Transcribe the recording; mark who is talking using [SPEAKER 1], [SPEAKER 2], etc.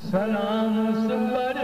[SPEAKER 1] Salam